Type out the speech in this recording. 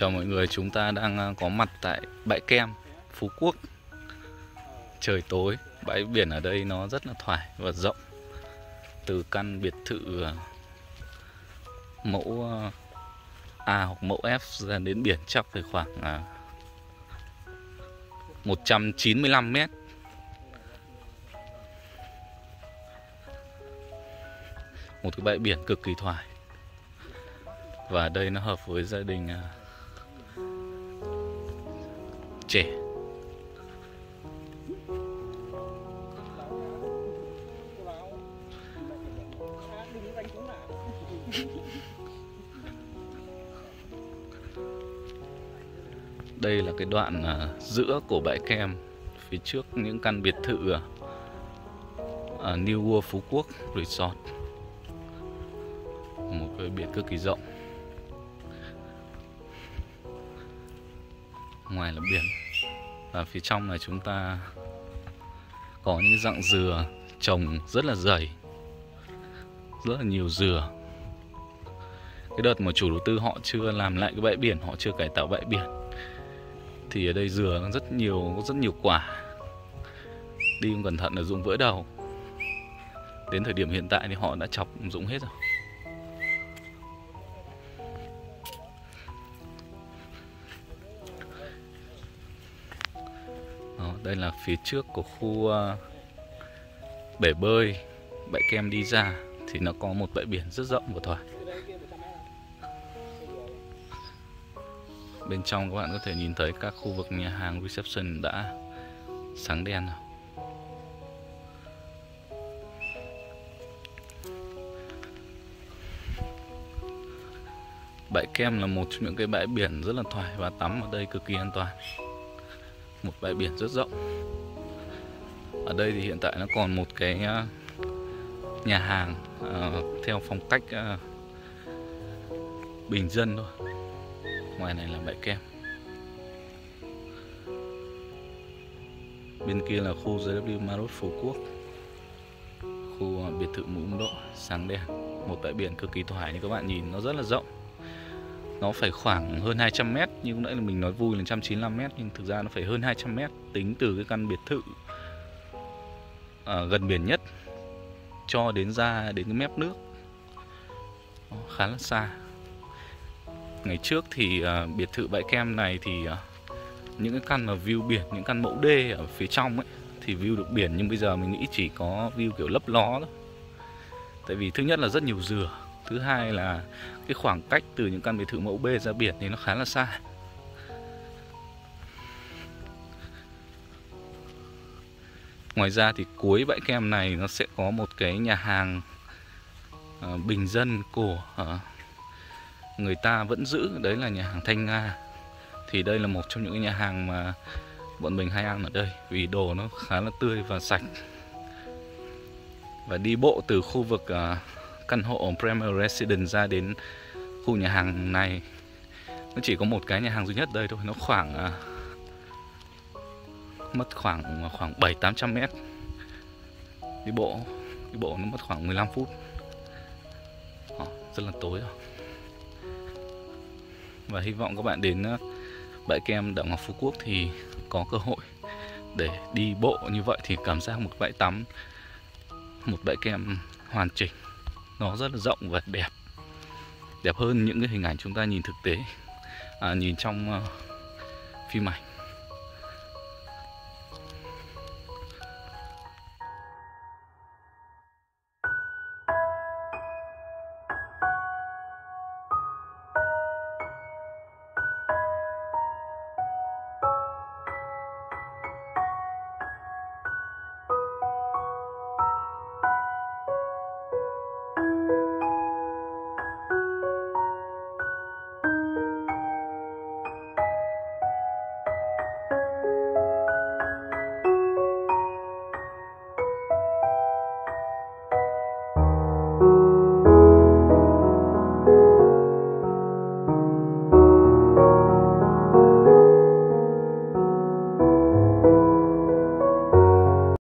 chào mọi người, chúng ta đang à, có mặt tại bãi kem Phú Quốc. Trời tối, bãi biển ở đây nó rất là thoải và rộng. Từ căn biệt thự à, mẫu A hoặc mẫu F ra đến biển chắc phải khoảng à, 195 mét. Một cái bãi biển cực kỳ thoải. Và đây nó hợp với gia đình trẻ đây là cái đoạn à, giữa của bãi kem phía trước những căn biệt thự ở New World Phú Quốc Resort. Một cái biển cực kỳ rộng. Ngoài là biển và phía trong này chúng ta có những dạng dừa trồng rất là dày, rất là nhiều dừa. Cái đợt mà chủ đầu tư họ chưa làm lại cái bãi biển, họ chưa cải tạo bãi biển, thì ở đây dừa nó rất nhiều, có rất nhiều quả. Đi không cẩn thận là dụng vỡ đầu. Đến thời điểm hiện tại thì họ đã chọc, dụng hết rồi. Đây là phía trước của khu ờ, bể bơi. Bãi kem đi ra thì nó có một bãi biển rất rộng và thoải. Bên trong các bạn có thể nhìn thấy các khu vực nhà hàng reception đã sáng đen rồi. Bãi kem là một trong những cái bãi biển rất là thoải và tắm ở đây cực kỳ an toàn một bãi biển rất rộng. Ở đây thì hiện tại nó còn một cái à, nhà hàng uh, theo phong cách uh, bình dân thôi. Ngoài này là bãi kem. Bên kia là khu JW Marriott Phú Quốc. Khu biệt thự mũi Ấn Độ sáng đèn. Một bãi biển cực kỳ thoải như các bạn nhìn nó rất là rộng nó phải khoảng hơn 200 mét nhưng nãy là mình nói vui là 195 mét nhưng thực ra nó phải hơn 200 mét tính từ cái căn biệt thự à, gần biển nhất cho đến ra đến cái mép nước. Nó khá là xa. Ngày trước thì à, biệt thự bãi kem này thì à, những cái căn mà view biển những căn mẫu D ở phía trong ấy thì view được biển nhưng bây giờ mình nghĩ chỉ có view kiểu lấp ló thôi. Tại vì thứ nhất là rất nhiều dừa thứ hai là cái khoảng cách từ những căn biệt thự mẫu B ra biển thì nó khá là xa. Ngoài ra thì cuối bãi kem này nó sẽ có một cái nhà hàng uh, bình dân của uh, người ta vẫn giữ đấy là nhà hàng Thanh Nga. Thì đây là một trong những nhà hàng mà bọn mình hay ăn ở đây vì đồ nó khá là tươi và sạch. Và đi bộ từ khu vực uh, căn hộ Premier Residence ra đến khu nhà hàng này. Nó chỉ có một cái nhà hàng duy nhất đây thôi nó khoảng uh, mất khoảng à, khoảng bảy tám trăm mét. Đi bộ đi bộ nó mất khoảng 15 phút. Đó, rất là tối rồi. Và hy vọng các bạn đến à, bãi kem đảo Ngọc Phú Quốc thì có cơ hội để đi bộ như vậy thì cảm giác một bãi tắm một bãi kem hoàn chỉnh nó rất là rộng và đẹp. Đẹp hơn những cái hình ảnh chúng ta nhìn thực tế à, nhìn trong uh, phim ảnh.